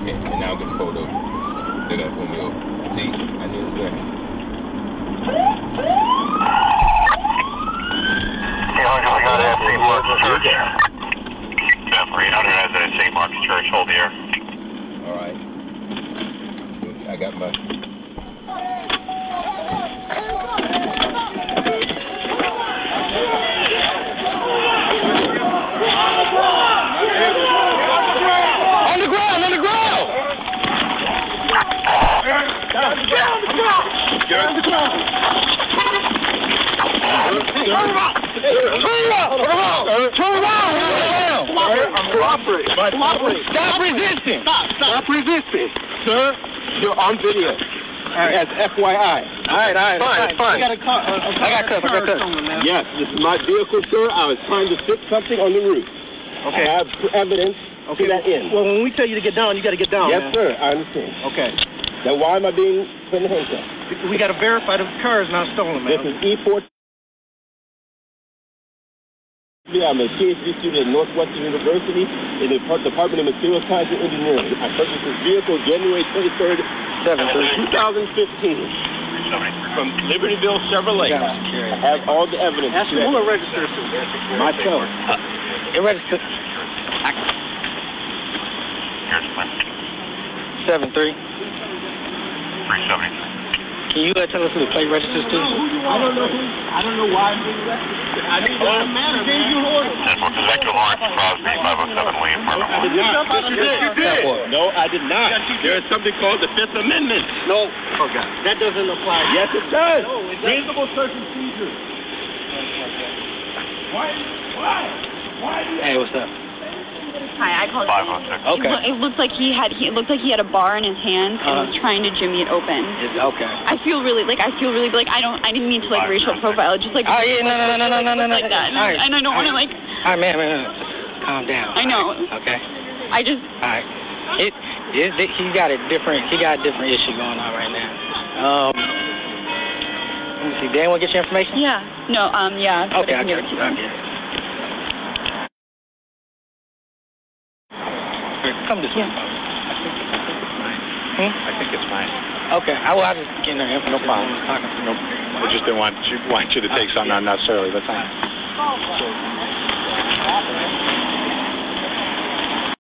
man came, and now I'm getting pulled over. They're gonna pull me over. See, I knew it was there. we got it at St. Mark's Church. Definitely, 800 has it at St. Mark's Church. Hold here. All right. I got my. On the ground, on the ground! Stop resisting! Stop resisting! Sir, you're on video. As FYI. All right, all right. Fine, fine. I got cuff, I got cuff. Yes, this is my vehicle, sir. I was trying to fix something on the roof. Okay. I have evidence to that end. Well, when we tell you to get down, you got to get down. yes, man. sir. I understand. Okay. Now, why am I being put in handcuffs? We got to verify the car is not stolen, man. This is E4. I'm a PhD student at Northwestern University in the Department of Materials Science and Engineering. I purchased this vehicle January 23rd, 2015 from Libertyville Chevrolet. I have all the evidence. Ask to him that. who registers to. Myself. Uh, it registered Here's Clint. seven three. 373. Can you uh, tell us who the plate registers to? I don't know who. I don't know why I'm being arrested. I didn't know the man gave you an order. That's what Detective Lawrence Crosby, 507 William Parker. I did not. Yes, you did. You did. No, I did not. Yes, did. There is something called the Fifth Amendment. No. Okay. That doesn't apply. Yes, it does. No, it doesn't. Reasonable search and seizure. Why? Why? Why Hey, what's up? Hi, I called. 506. Okay. It, loo- it looked like he had he it looked like he had a bar in his hand and Uh-huh. was trying to jimmy it open. Okay. I feel really like I feel really like I don't I didn't mean to like racial profile just like Oh, yeah, no, no, no, no, no, no, no, like that and, All right. and I don't want to All like right, man, man, man. Calm down. I know. Okay. I just All right. It, it, it, he got a different, he got a different issue going on right now. Um, let me see. Dan, want to get your information? yeah no um yeah Okay, I can give it to you. you. I get it. Here, Come this way. Yeah. Hmm? I think it's fine. Okay, I will I just get in there. No problem. No, I just didn't want you, want you to take something unnecessarily, but thanks.